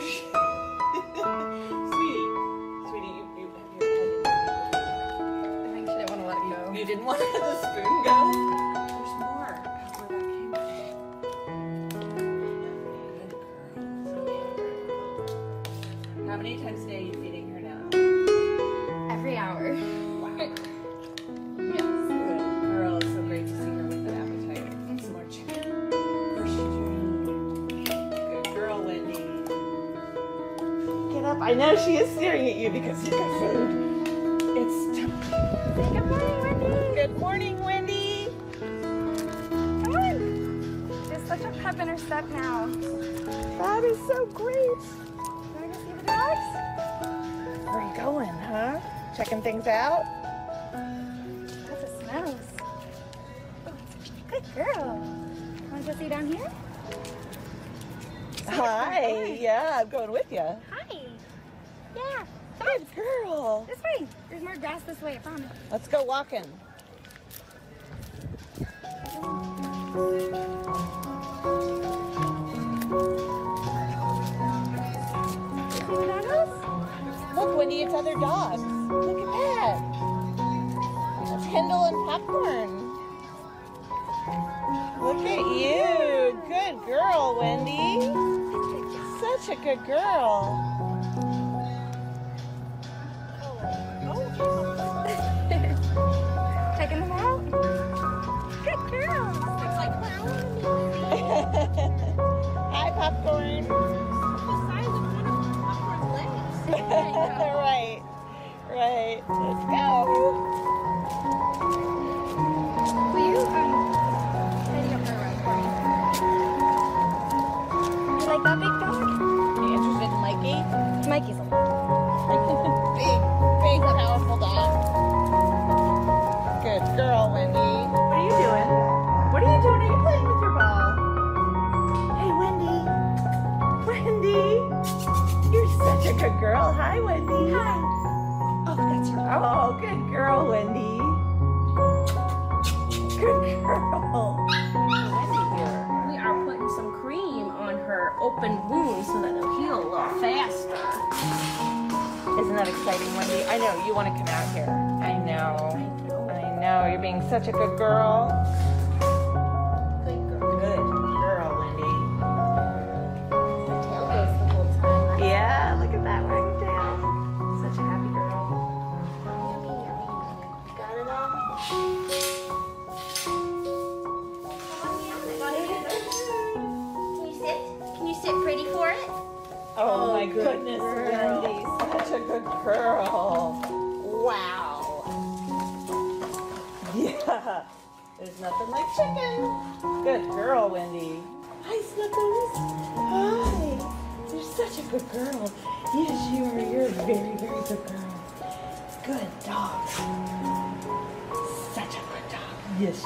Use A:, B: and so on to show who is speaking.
A: Oh, sweetie, sweetie, you,
B: you.
A: I think she didn't want to let it go. You didn't want the spoon go? How many times a day are you feeding? I know she is staring at you because you got food. It's time.
B: Say good morning, Wendy.
A: Good morning, Wendy.
B: Come on. There's such a pep in her step now.
A: That is so great.
B: You want to go see the dogs?
A: Where are you going, huh? Checking things out?
B: Uh, lots of smells. Oh, good girl. Want to go see down here?
A: Hi. Yeah, I'm going with you.
B: Hi. Yeah.
A: Good girl.
B: This way. There's more grass this way, I promise.
A: Let's go walking.
B: See the doggos?
A: Look, Wendy, it's other dogs. Look at that. Kendall and Popcorn. Look at you. Good girl, Wendy. Such a good girl.
B: Good girl.
A: Hi, Popcorn. right. Right. Let's go. Good girl. Hi, Wendy. Hi. Oh, that's her. Oh, good girl, Wendy. Good girl. Wendy here.
C: We are putting some cream on her open wound so that it'll heal a little faster.
A: Isn't that exciting, Wendy? I know you want to come out here. I know. I know. You're being such a good girl.
C: It? Oh,
A: oh my
C: good
A: goodness,
C: girl.
A: Wendy. Such a good girl. Wow. Yeah. There's nothing like chicken. Good girl, Wendy. Hi, Snuggles. Hi. You're such a good girl. Yes, you are. You're a very, very good girl. Good dog. Yes.